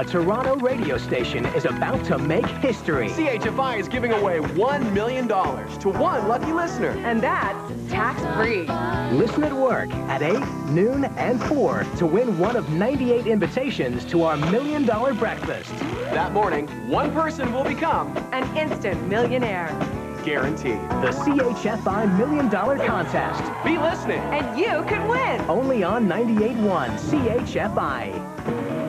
a Toronto radio station is about to make history. CHFI is giving away $1 million to one lucky listener. And that's tax-free. Listen at work at 8, noon, and 4 to win one of 98 invitations to our Million Dollar Breakfast. That morning, one person will become an instant millionaire. Guaranteed. The CHFI Million Dollar Contest. Be listening. And you could win. Only on 98.1 CHFI.